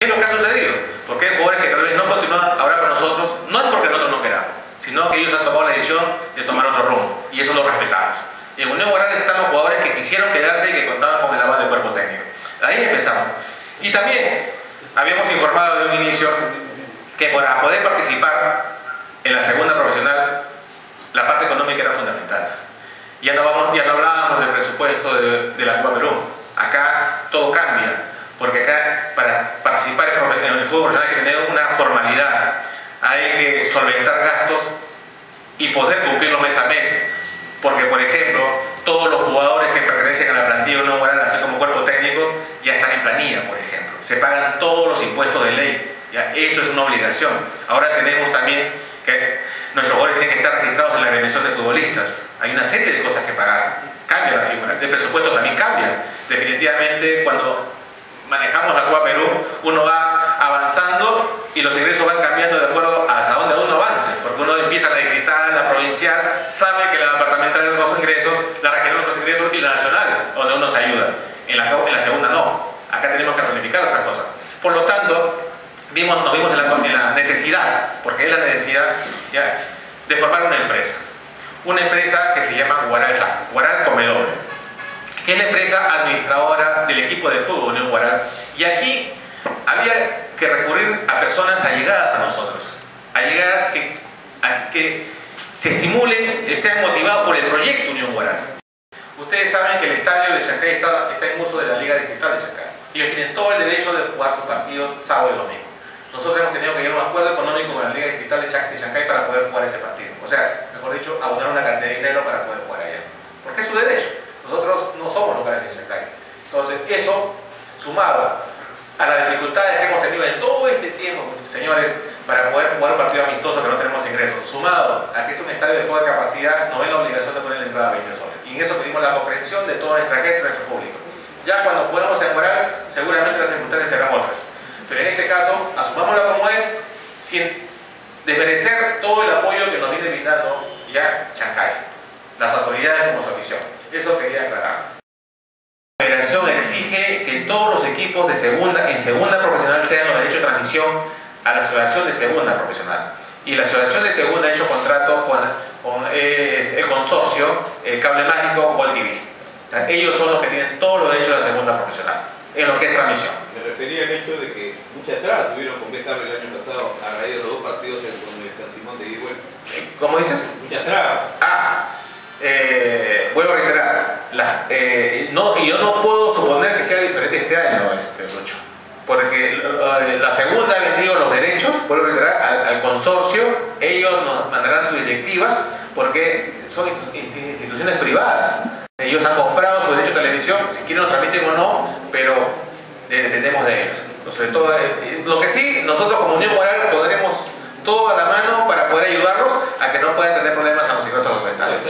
¿Qué es lo que ha sucedido? Porque hay jugadores que tal vez no continúan ahora con nosotros, no es porque nosotros no queramos, sino que ellos han tomado la decisión de tomar otro rumbo, y eso lo respetamos. En Unión Guaral están los jugadores que quisieron quedarse y que contaban con el aval del cuerpo técnico. Ahí empezamos. Y también habíamos informado de un inicio que para poder participar en la segunda profesional, la parte económica era fundamental. Ya no, vamos, ya no hablábamos del presupuesto de, de la Copa Perú. Acá todo cambia porque acá para participar en el fútbol profesional tener una formalidad, hay que solventar gastos y poder cumplirlos mes a mes. Porque, por ejemplo, todos los jugadores que pertenecen a la plantilla no moral, así como cuerpo técnico, ya están en planilla, por ejemplo. Se pagan todos los impuestos de ley. ¿ya? Eso es una obligación. Ahora tenemos también que nuestros jugadores tienen que estar registrados en la agremiación de futbolistas. Hay una serie de cosas que pagar. Cambia la figura. El presupuesto también cambia. Definitivamente, cuando manejamos la Copa Perú, uno va avanzando y los ingresos van cambiando de acuerdo a dónde uno avance, porque uno empieza la digital, la provincial, sabe que la departamental es los ingresos, la regional los ingresos y la nacional, donde uno se ayuda. En la, en segunda no, acá tenemos que planificar otra cosa. Por lo tanto, vimos, nos vimos en la, en necesidad, porque es la necesidad de formar una empresa. Una empresa que se llama Guaral, Guaral Comedores que es la empresa administradora del equipo de fútbol Unión Guaral. Y aquí había que recurrir a personas allegadas a nosotros, allegadas que, a que se estimulen, estén motivados por el proyecto Unión Guaral. Ustedes saben que el estadio de Chancay está, está en uso de la Liga Distrital de Chancay. Ellos tienen todo el derecho de jugar sus partidos sábado y domingo. Nosotros hemos tenido que llegar a un acuerdo económico con la Liga Distrital de Chancay para poder jugar ese partido. O sea, mejor dicho, abonar una cantidad de dinero para poder jugar allá. Porque es su derecho. Nosotros no somos locales de Chancay. Entonces, eso, sumado a las dificultades que hemos tenido en todo este tiempo, señores, para poder jugar un partido amistoso que no tenemos ingresos, sumado a que es un estadio de poca capacidad, nos ven la obligación de poner la entrada a 20 soles. Y en eso pedimos la comprensión de toda nuestra gente nuestro público. Ya cuando podamos mejorar, seguramente las circunstancias serán otras. Pero en este caso, asumámosla como es, sin desmerecer todo el apoyo que nos viene brindando ya Chancay, las autoridades como su afición. Eso quería aclarar. La federación exige que todos los equipos de segunda, en segunda profesional sean los derechos de transmisión a la asociación de segunda profesional. Y la asociación de segunda ha hecho contrato con, con eh, el consorcio el Cable Mágico Gold TV. Ellos son los que tienen todos los derechos de la segunda profesional, en lo que es transmisión. Me refería al hecho de que muchas atrás hubieron con Cable el año pasado a raíz de los dos partidos con el San Simón de Iguel. ¿Cómo dices? Muchas trabas. Ah, eh, vuelvo a reiterar, la, eh, no, y yo no puedo suponer que sea diferente este año, este, Lucho, porque la segunda ha vendido los derechos, vuelvo a reiterar, al, consorcio, ellos nos mandarán sus directivas porque son instituciones privadas. Ellos han comprado su derecho de televisión, si quieren lo transmiten o no, pero dependemos de ellos. Sobre todo, eh, lo que sí, nosotros como Unión Moral pondremos todo a la mano para poder ayudarlos a que no puedan tener problemas a los ingresos documentales.